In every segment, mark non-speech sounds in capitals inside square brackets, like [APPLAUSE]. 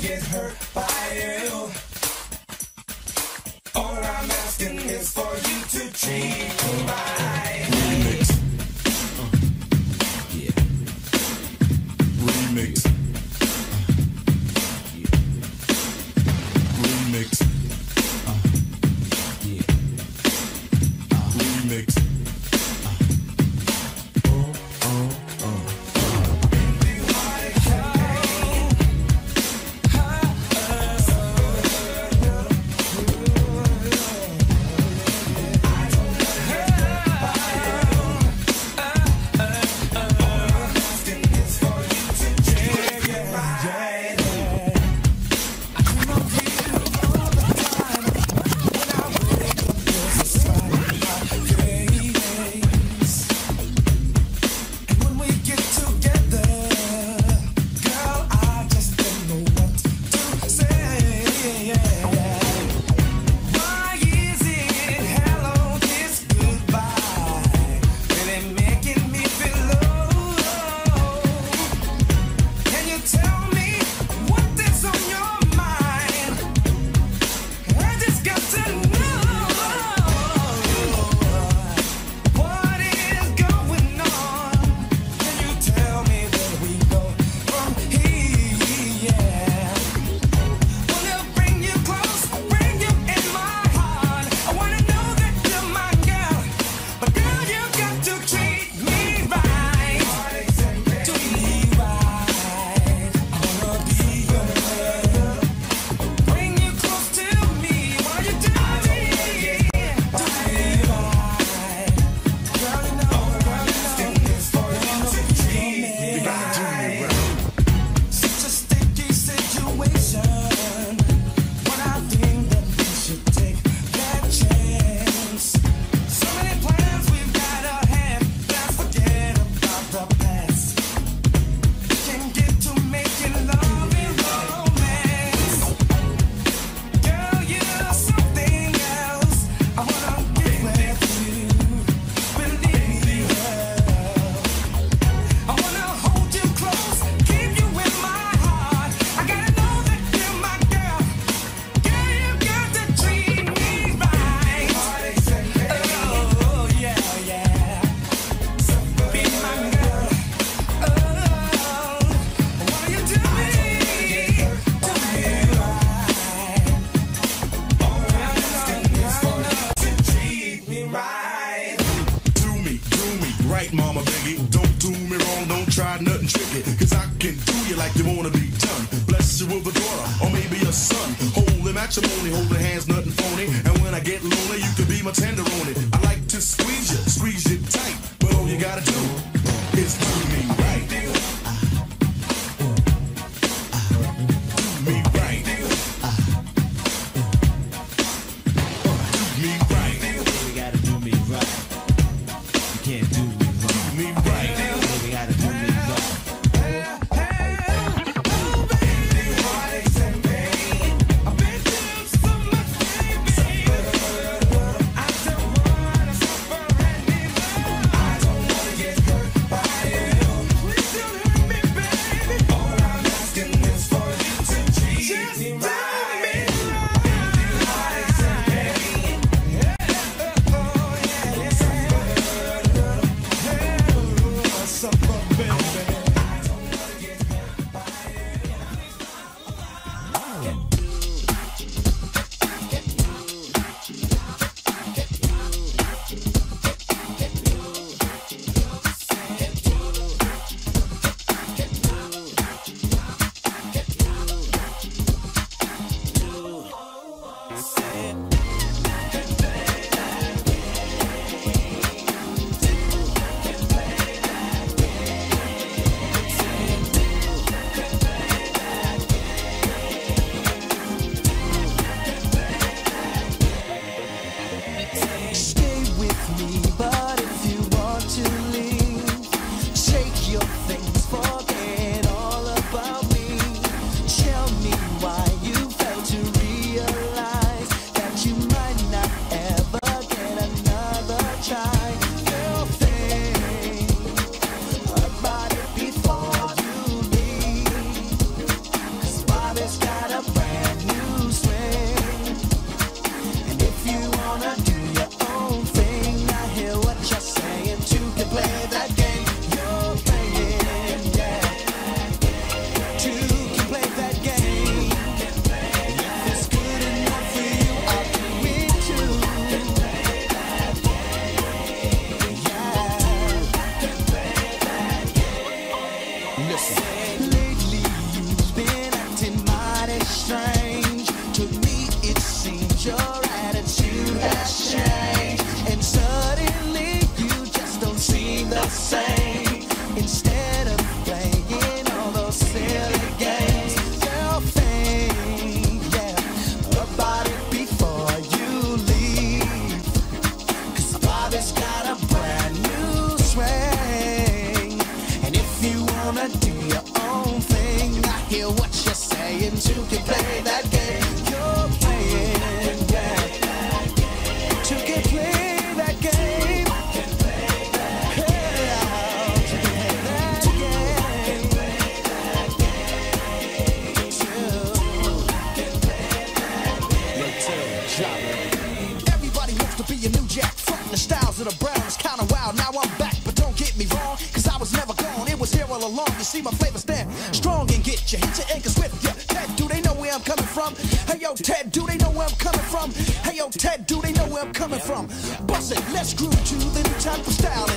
Get hurt by you. All I'm asking is for you to treat me right. Let's groove to the type of style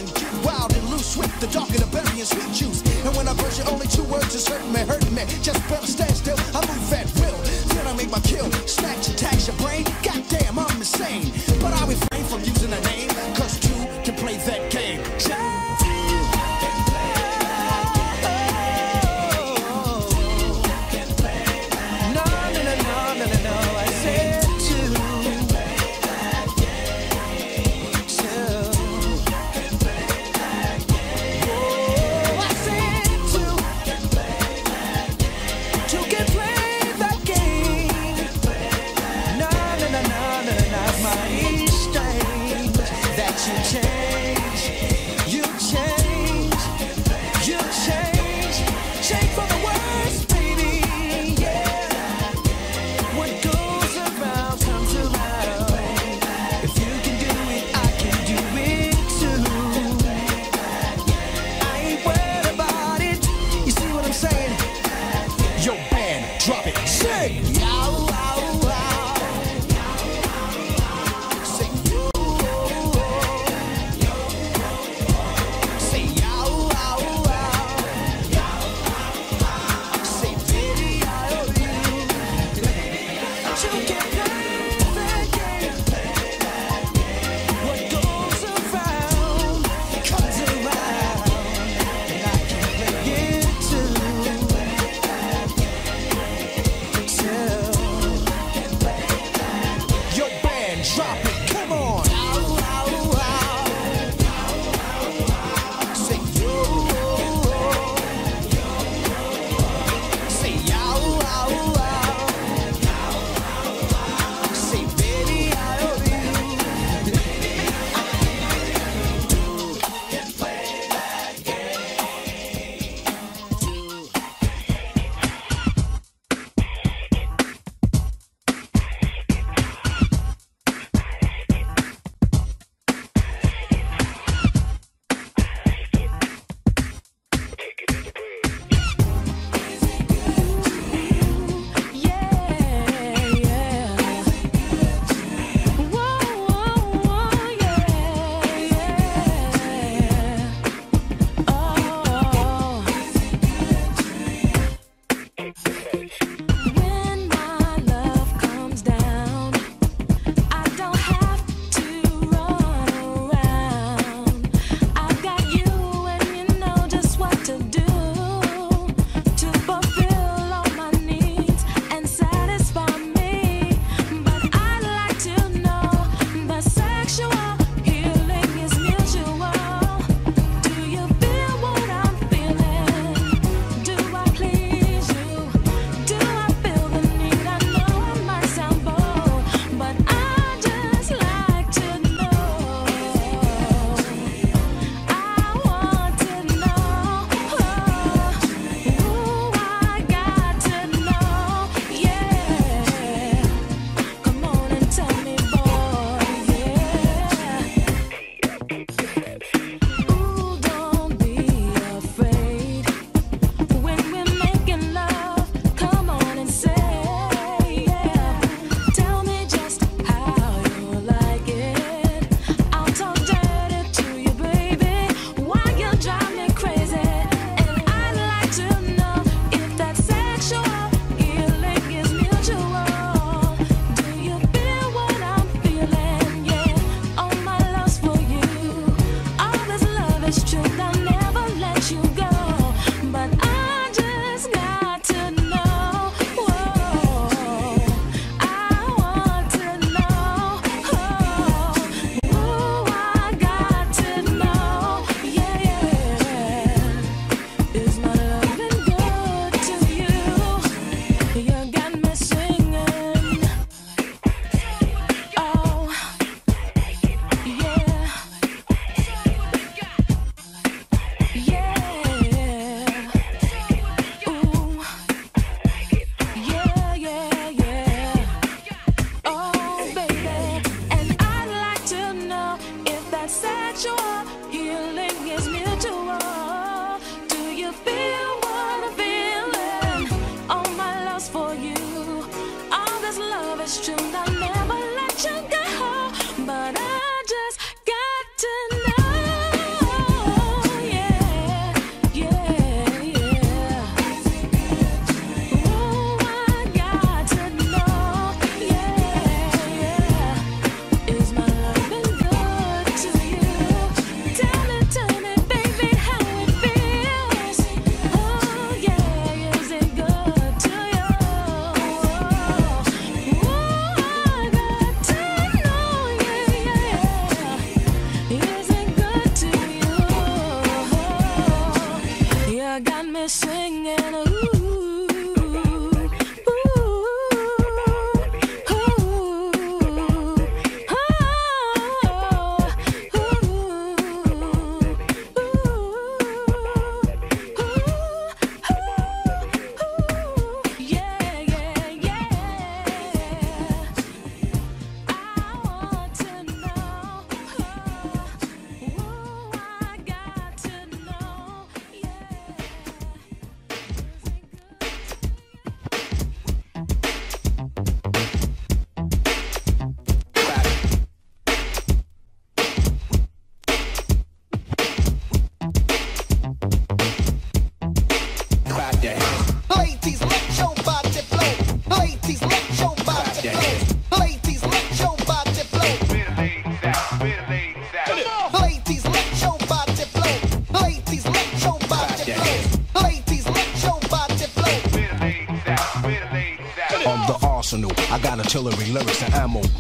Yeah.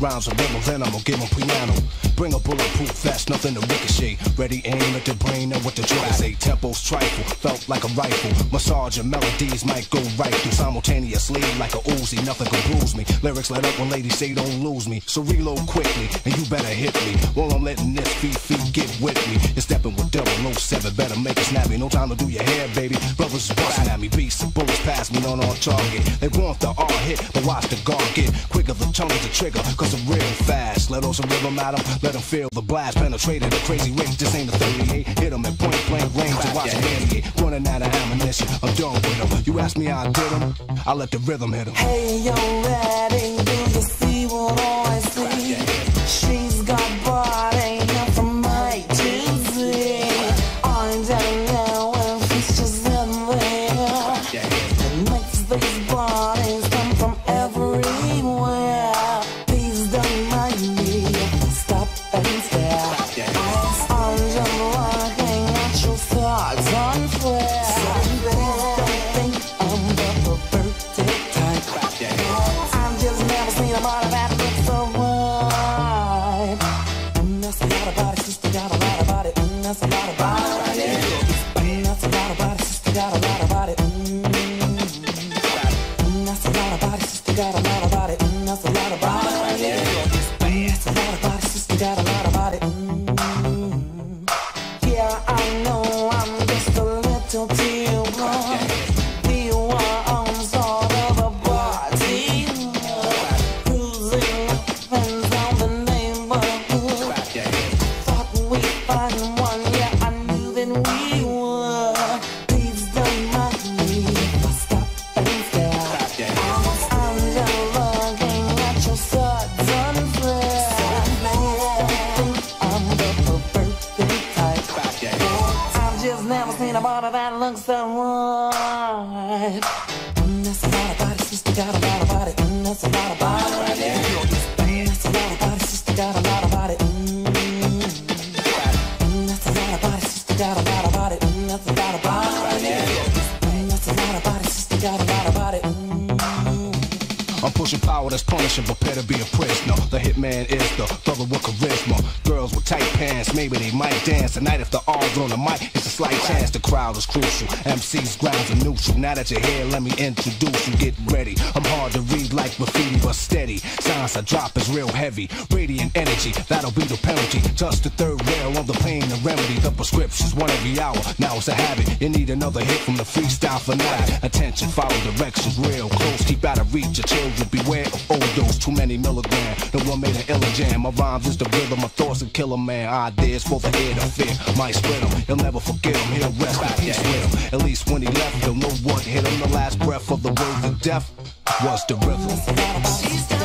And ammo. Rhymes and then I'ma give 'em piano. Bring a bulletproof vest, nothing to ricochet. Ready aim at the brain and what the track say. Tempos trifle, felt like a rifle. Massage and melodies might go right through simultaneously like a Uzi. Nothing can bruise me. Lyrics let up when ladies say don't lose me. So reload quickly, and you better hit me. While I'm letting this feet feet get with me. You're stepping with double no seven, better make it snappy. No time to do your hair, baby. Brothers busting at me, beats and bullets pass me on on target. They want the R hit, but watch the guard get quicker. The tongue is the trigger, cause I'm real fast. Let off some rhythm at 'em, let 'em feel the blast. Penetrated the crazy range, this ain't a 38. Hit 'em at point blank range watch them radiate. Running out of ammunition, I'm done with 'em. You ask me how I did 'em, I let the rhythm hit 'em. Hey, yo, Daddy, that you're here, let me introduce you. Get ready. I'm hard to read like graffiti, but steady. Science I drop is real heavy. Radiant energy, that'll be the penalty. Just the third rail on the pain and remedy. The prescription's one every hour. Now it's a habit. You need another hit from the freestyle for fanatic. Attention, follow directions real close. Keep out of reach. Your children beware of overdose. Too many milligram. The one made an illa jam. My rhymes is the rhythm. My thoughts and killer man. Ideas for the head of fear. Might split him. He'll never forget him. He'll rest in peace with him. At least when he left, he'll know what hit him. The last breath of the words of death was the rhythm.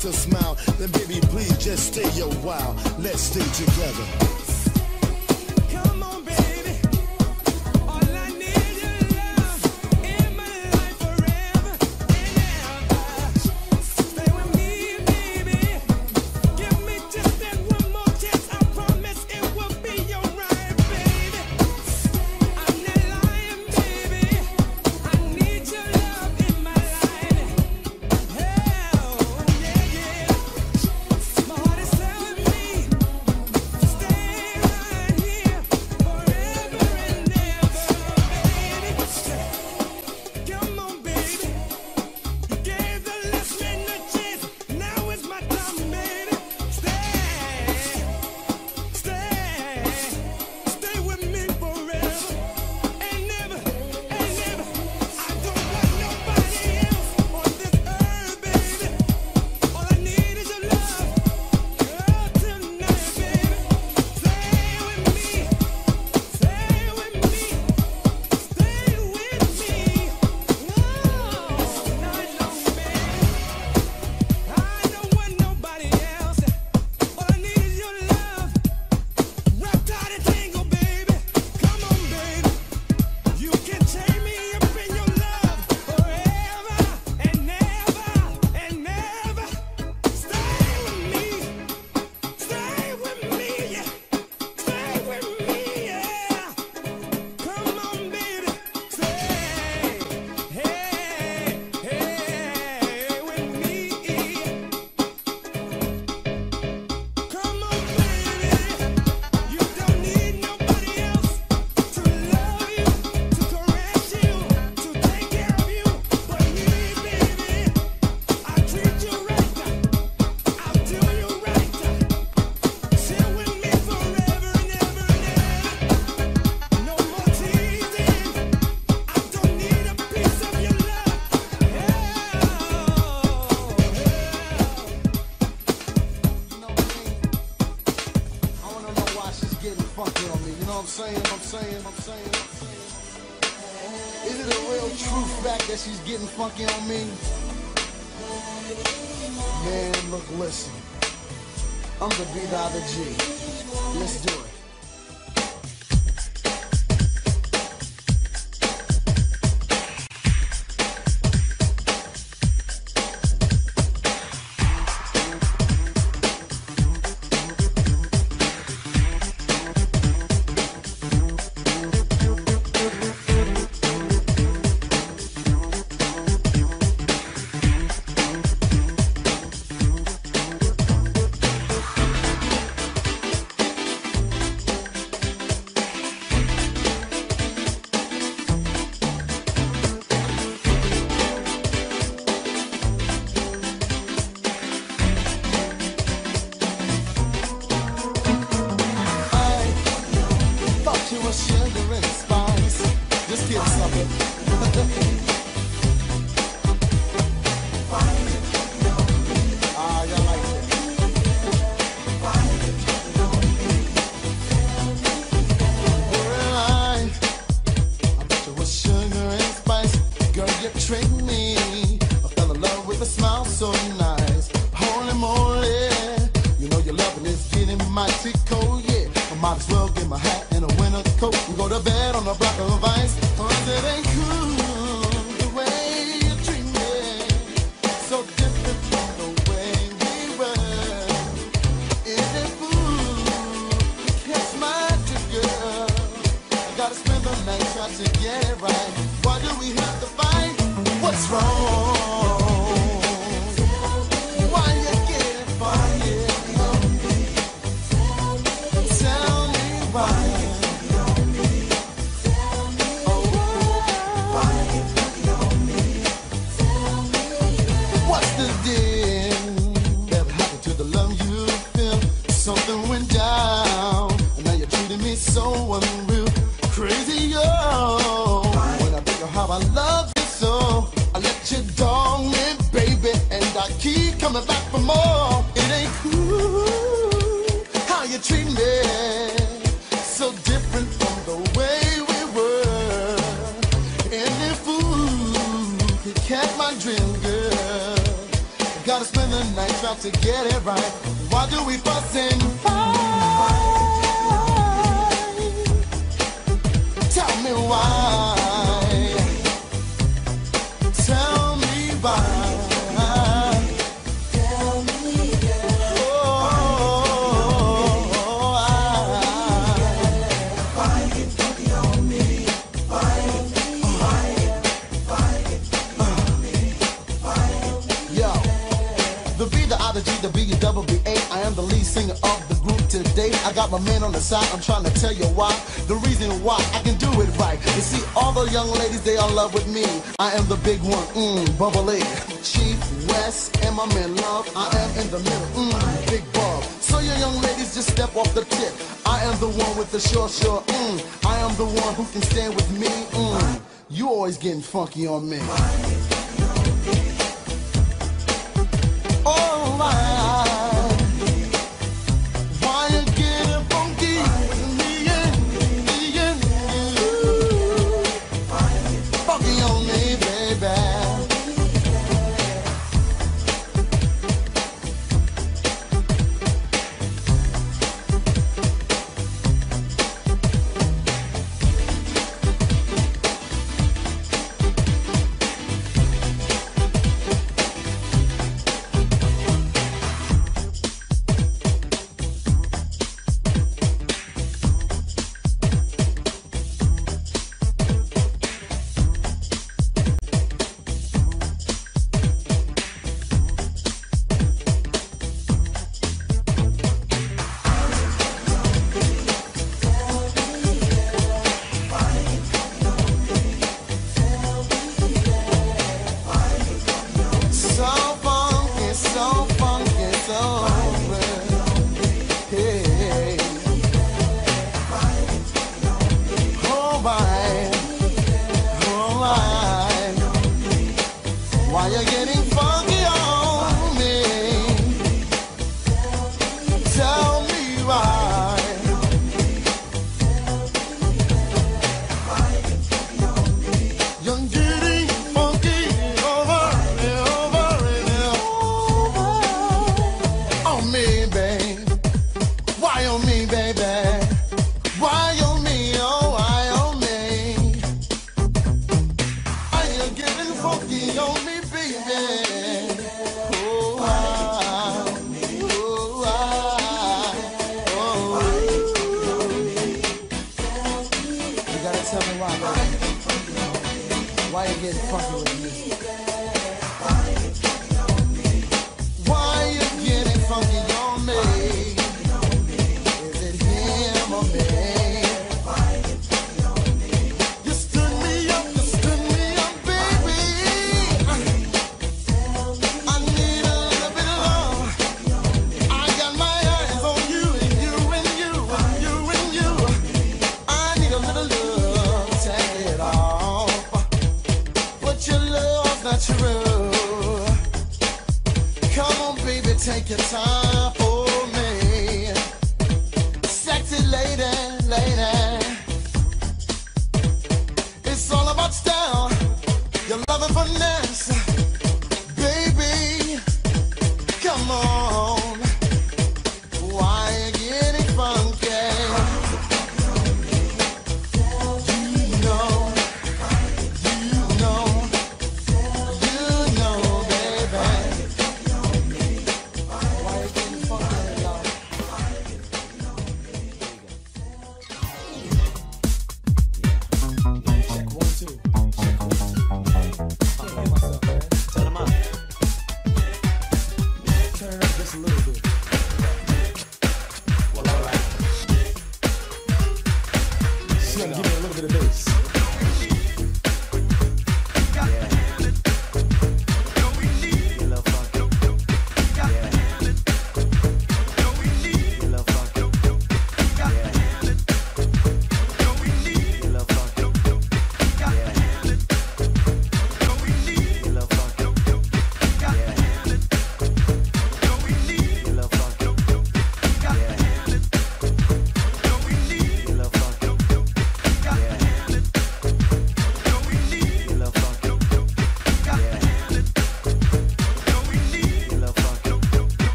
to smile, then baby, please just stay a while. Let's stay together. I'm the B the other G. Let's do it. Trying to get it right. Why do we have to fight? What's wrong? To get it right. Why do we fuss and fight? Got my man on the side. I'm trying to tell you why. The reason why I can do it right. You see, all the young ladies, they are in love with me. I am the big one, mmm, bubbly. Chief West, and I in love? I am in the middle, mmm, big Bob. So you young ladies, just step off the tip. I am the one with the short, short, mmm. I am the one who can stand with me, mmm. You always getting funky on me. Oh, Alright.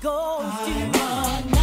ghost. I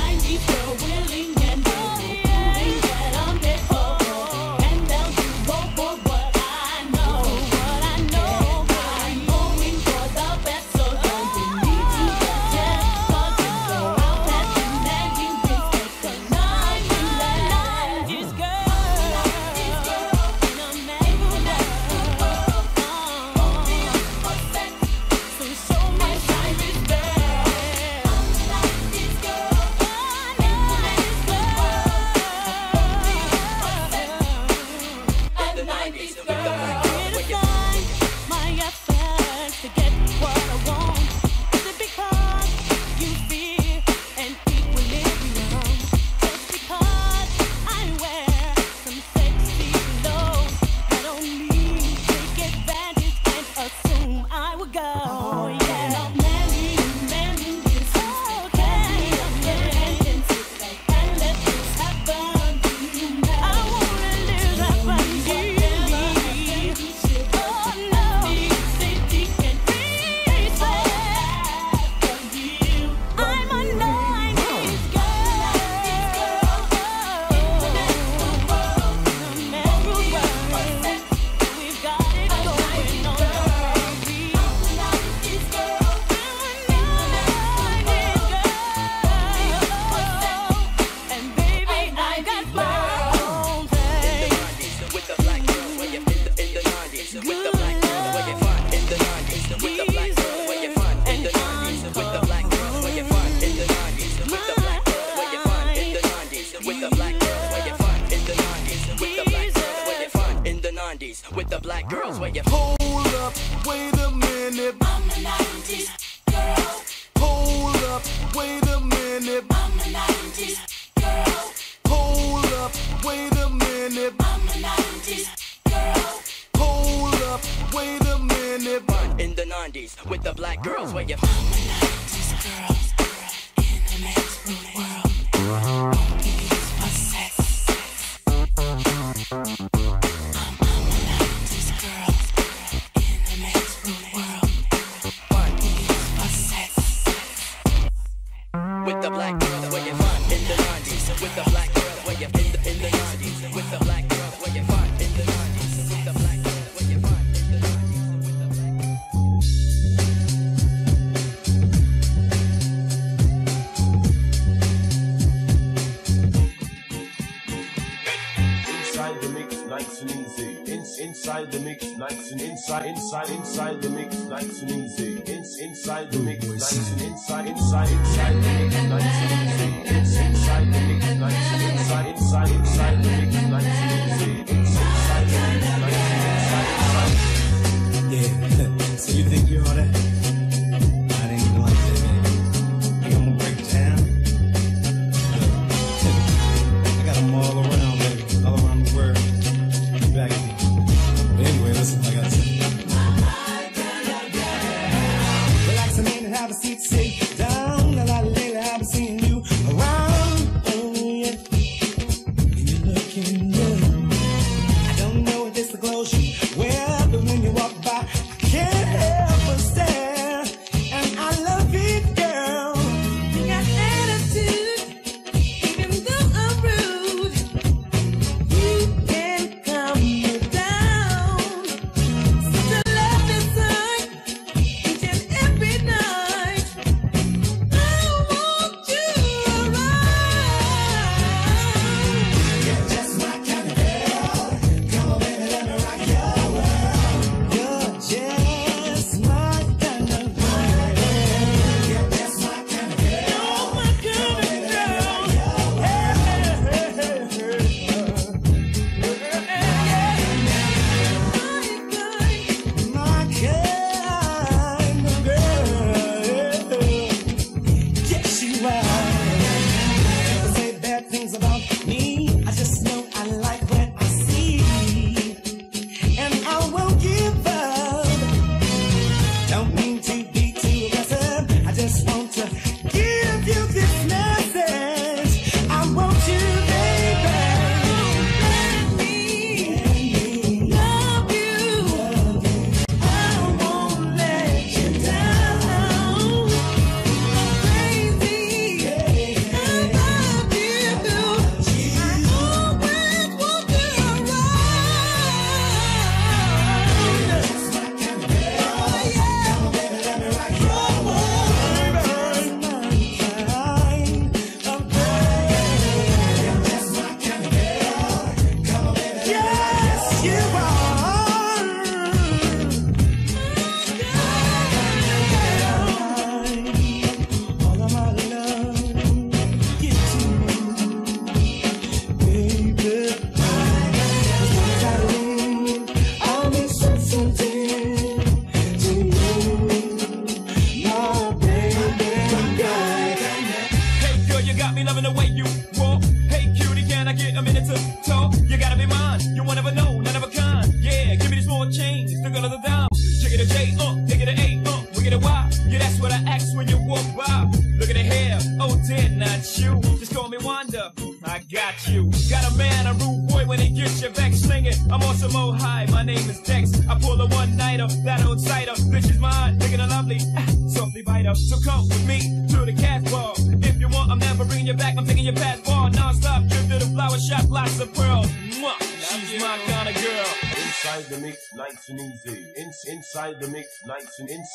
inside the mix, nice and easy. In, inside the mix, nice and inside, inside, inside the mix, nice and easy. In, inside the mix, nice and inside, inside, inside the mix, nice and easy. In, inside the mix, nice and inside, inside, inside the mix, nice and easy. Inside the mix, nice and inside, inside. Yeah. [LAUGHS] so you think you're on it?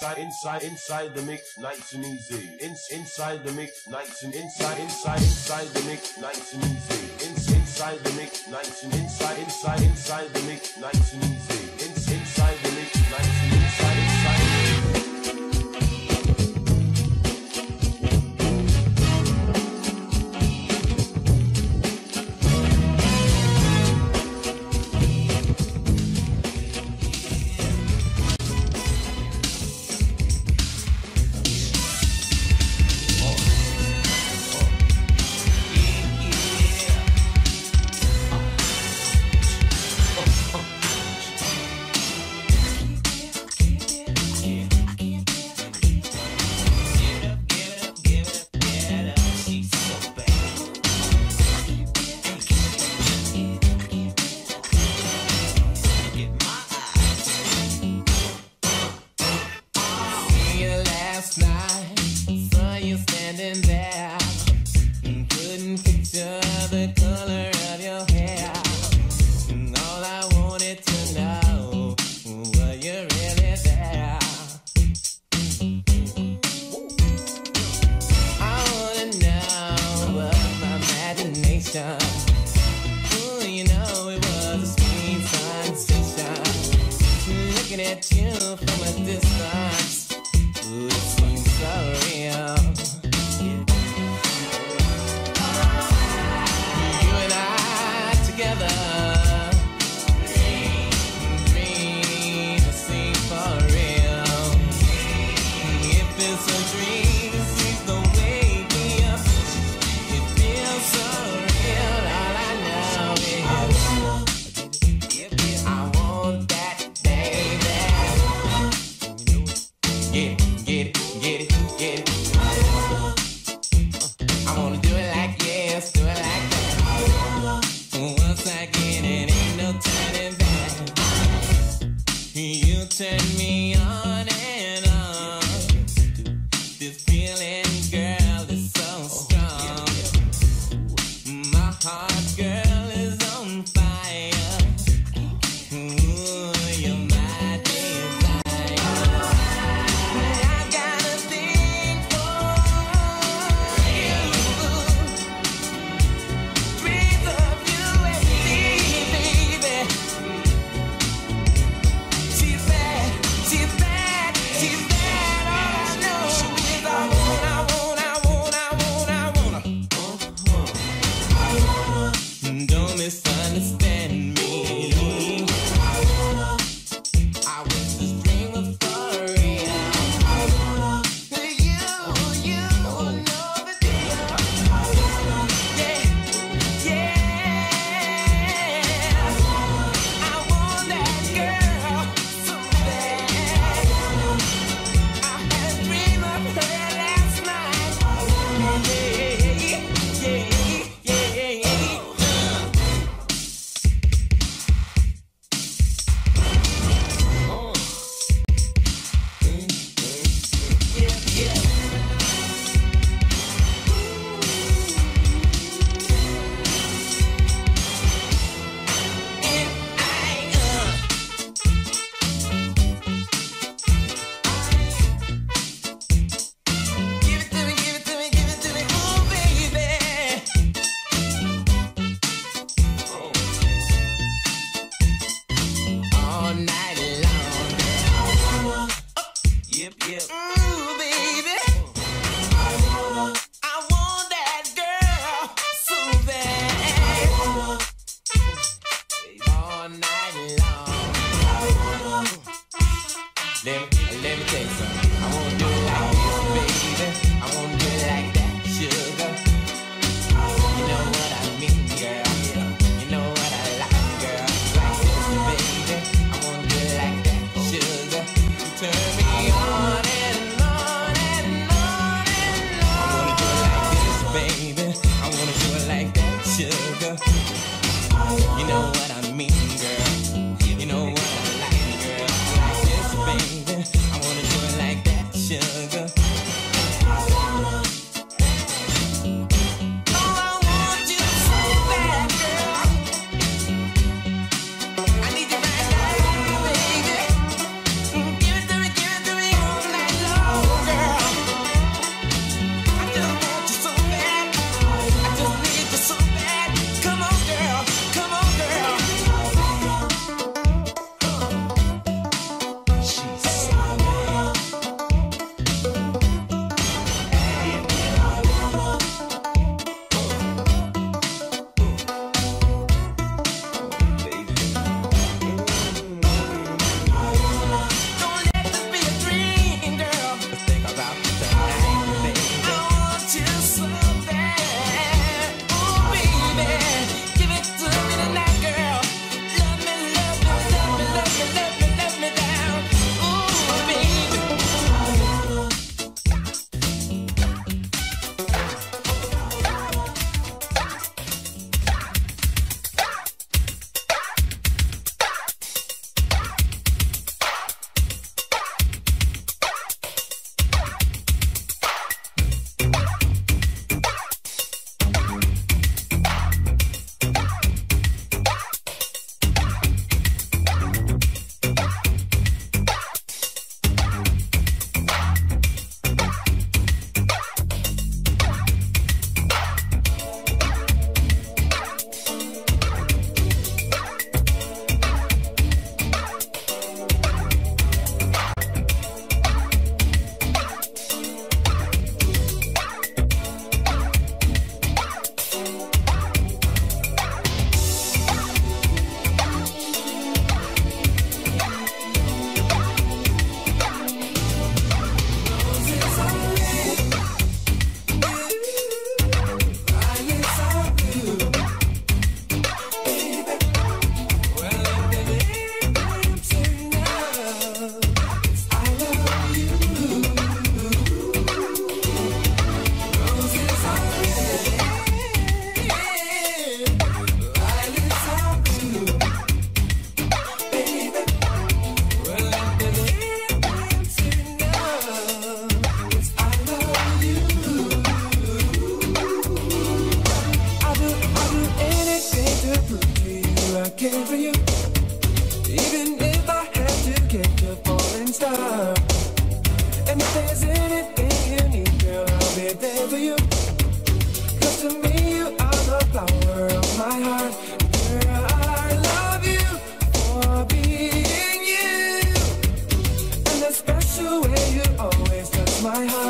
inside, inside, inside the mix, nice and easy. In, inside the mix, nice and inside, inside, inside the mix, nice and easy. In, inside the mix, nice and inside, inside, inside the mix, nice and easy. In,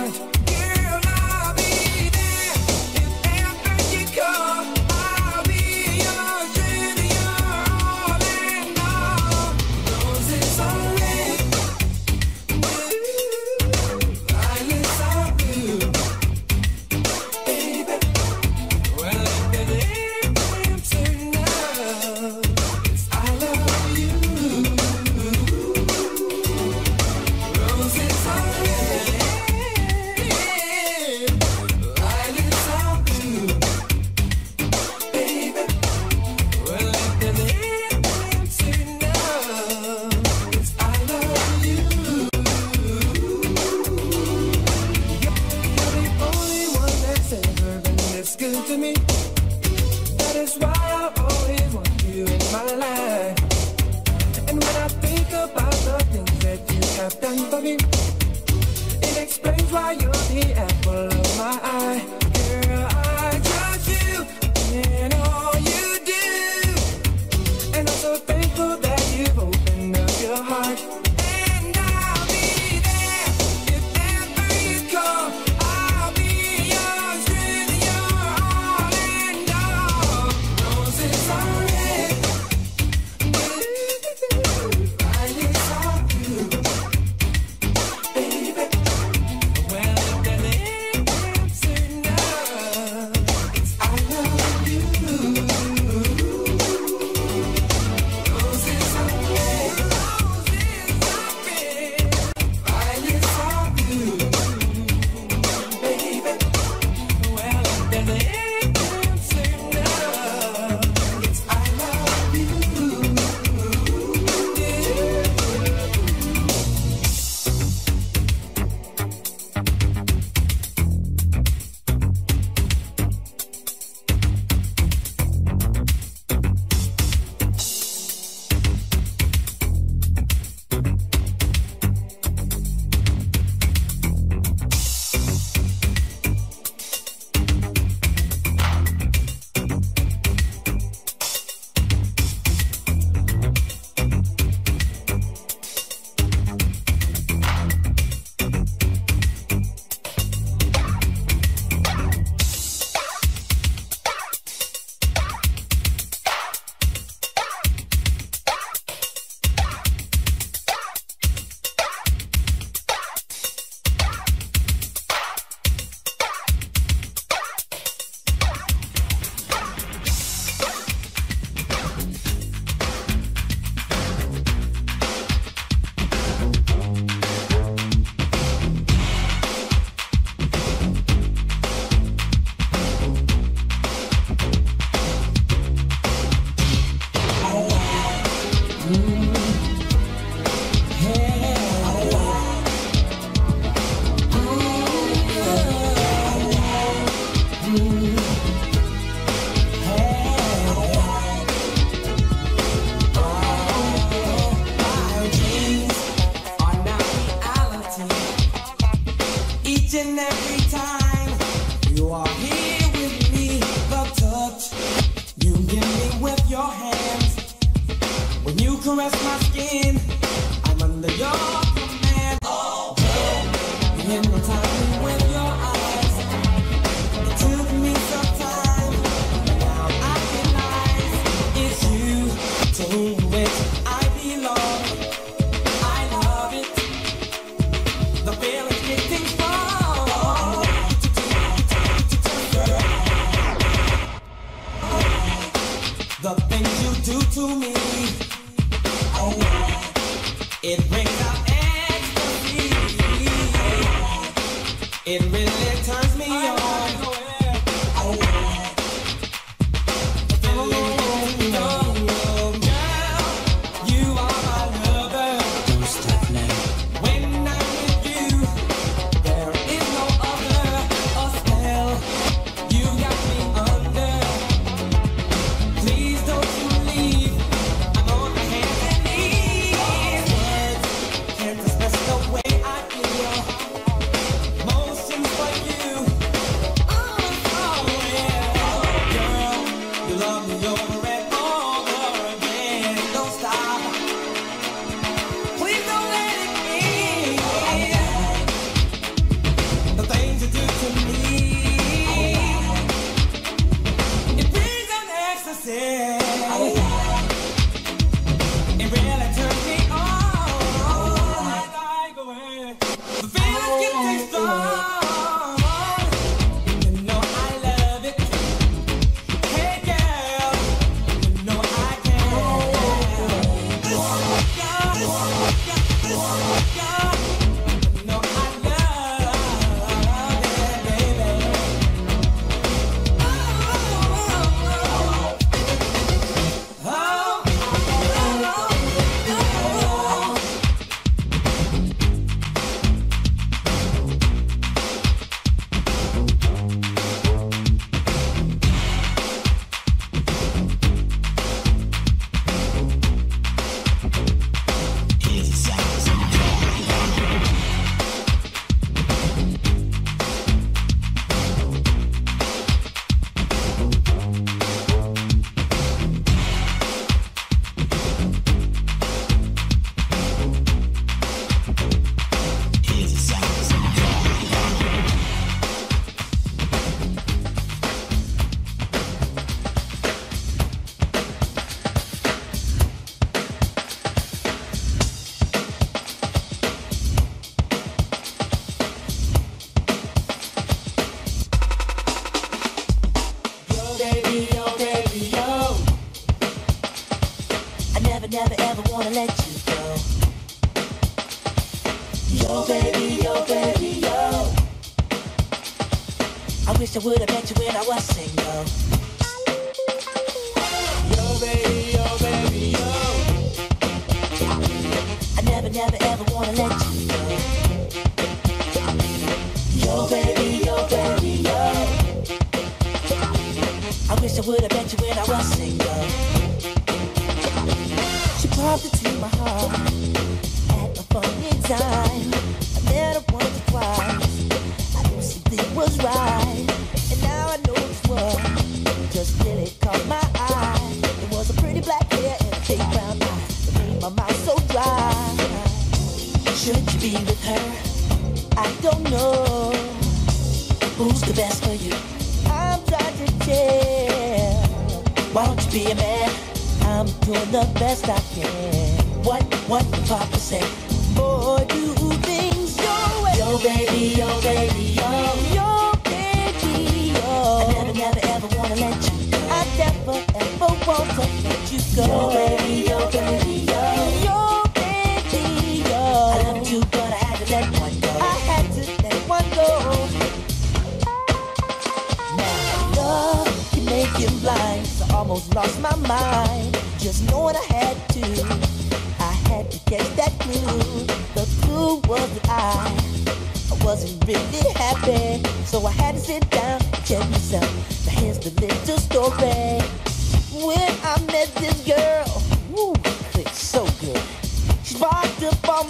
Yeah.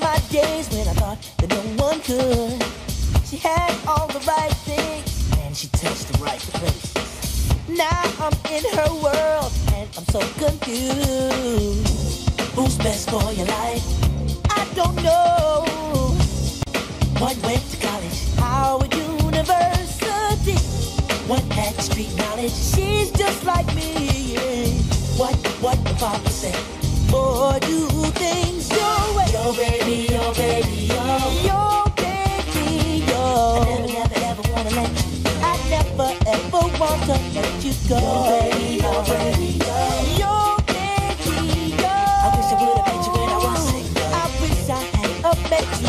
my days when I thought that no one could. She had all the right things, and she touched the right place. Now I'm in her world, and I'm so confused. Who's best for your life? I don't know. One went to college, Howard University. One had street knowledge, she's just like me. What, what the father said, or do things your way. Your way baby, baby. I never, never, ever wanna let you go. I never, ever want to let you go. Baby, baby, I wish I would've met you when I. I wish I had met you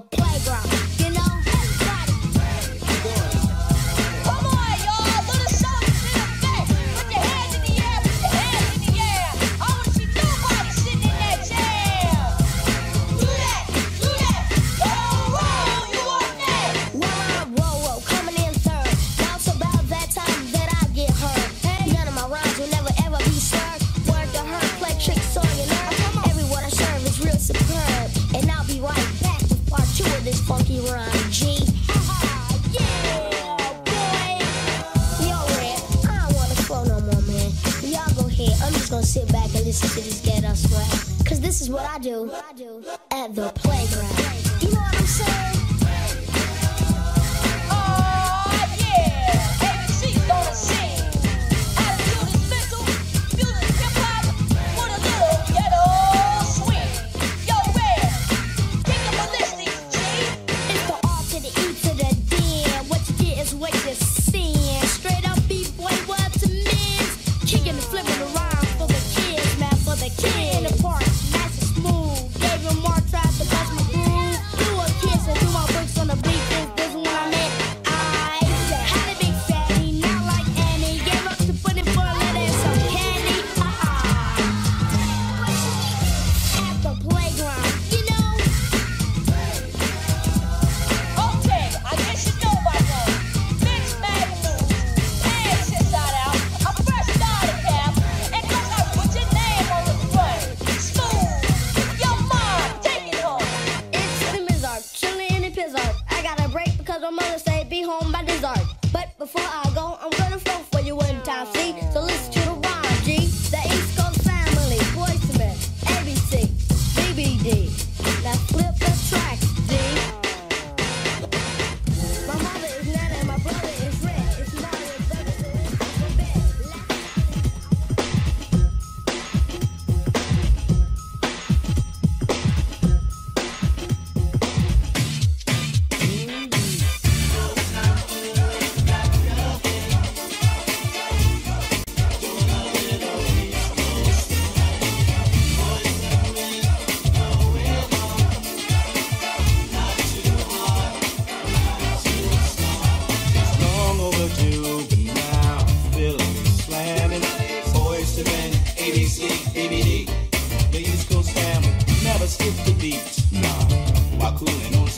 playground.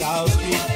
South Street,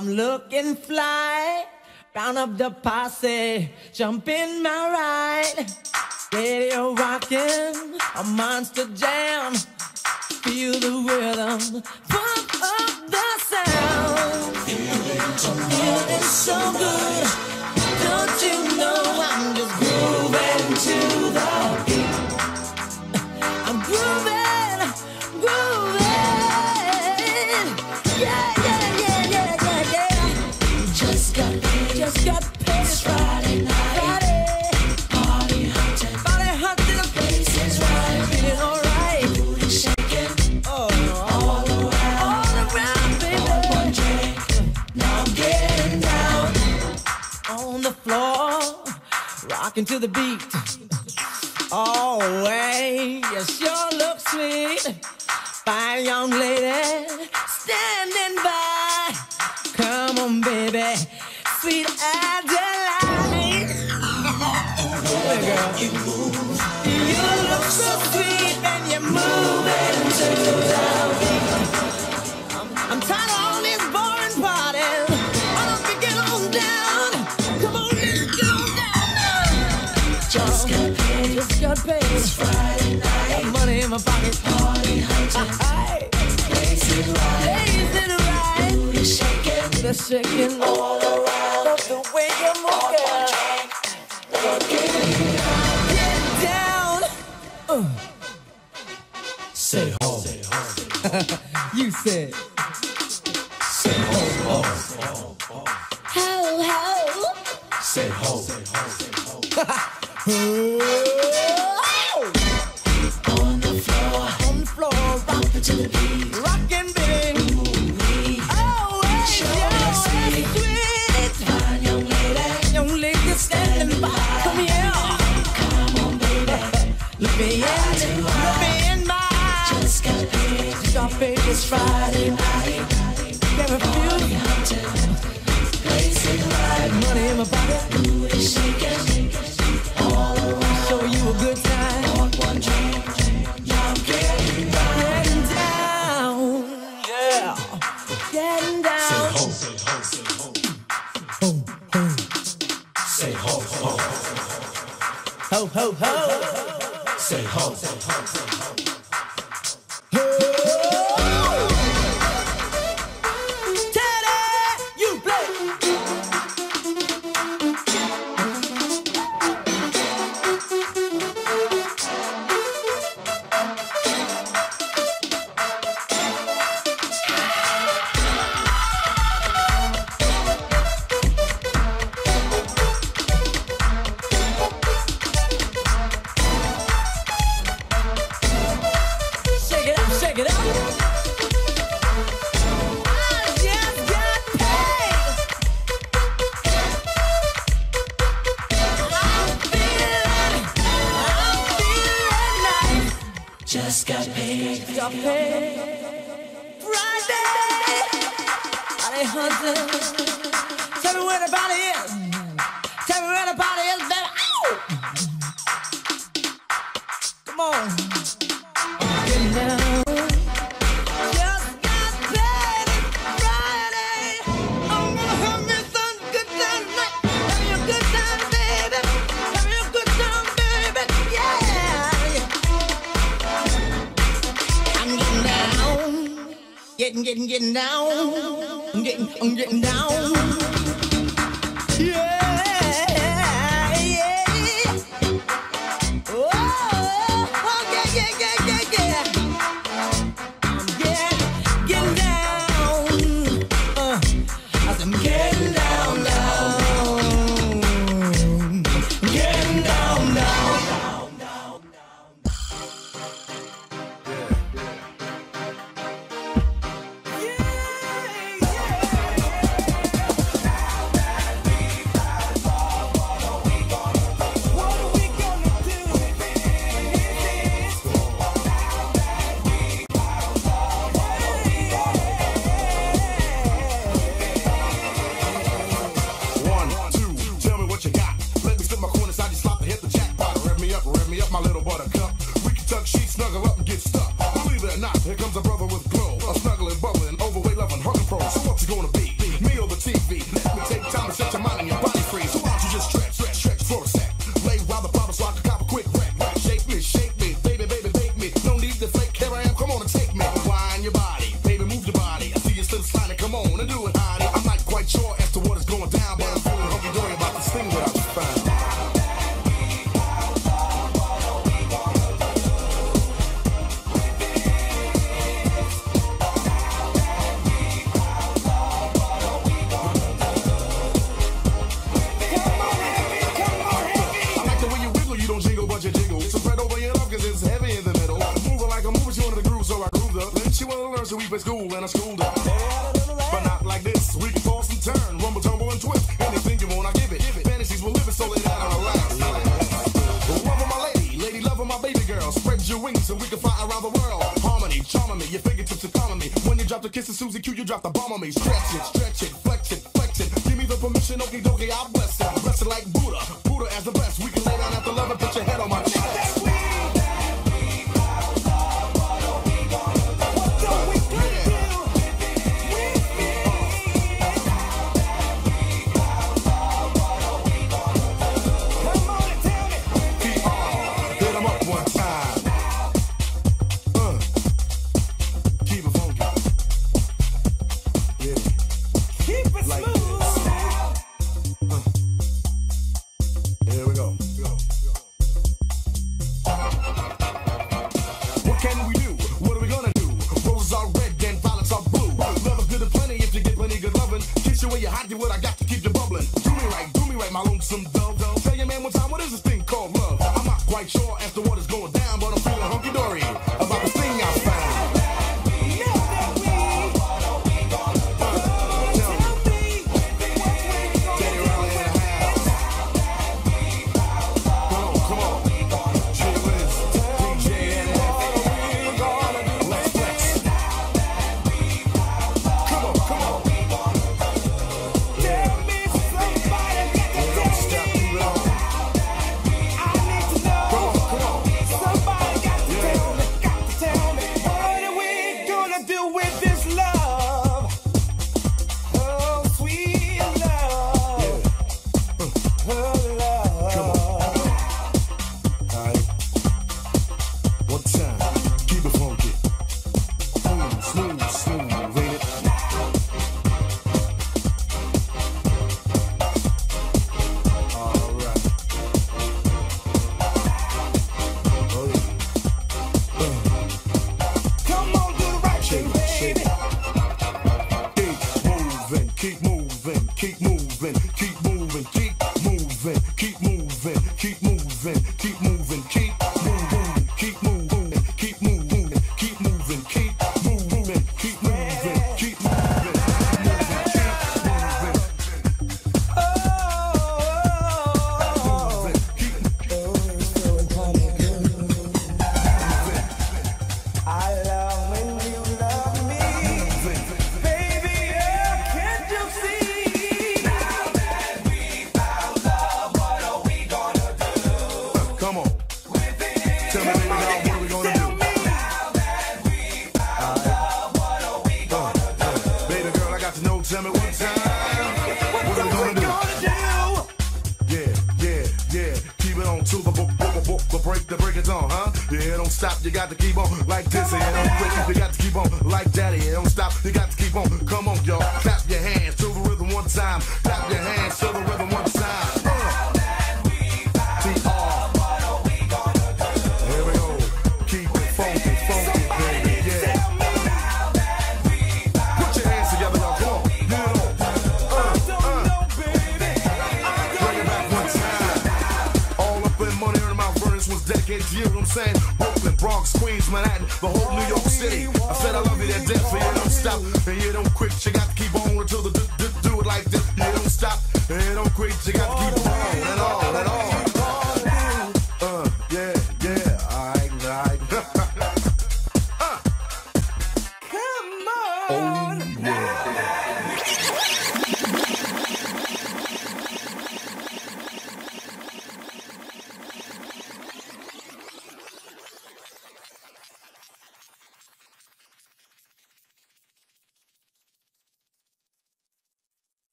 I'm looking fly, round up the posse, jump in my ride. Radio rocking, a monster jam. Feel the rhythm, pump up the sound. Feeling, so good. Don't you know I'm just grooving to the rocking to the beat. Oh, hey, you sure look sweet. Fine young lady, standing by. Come on, baby, sweet Adelaide. Move it, girl. You, move. you look so sweet and you're moving to the Party right. Right. Shaking. Shaking all around. The way you move. Get down. Say ho. Say ho. you. Say ho. ho. ho. Say ho. [LAUGHS] Thank you. ho. Say ho. Say ho. Say ho. homies.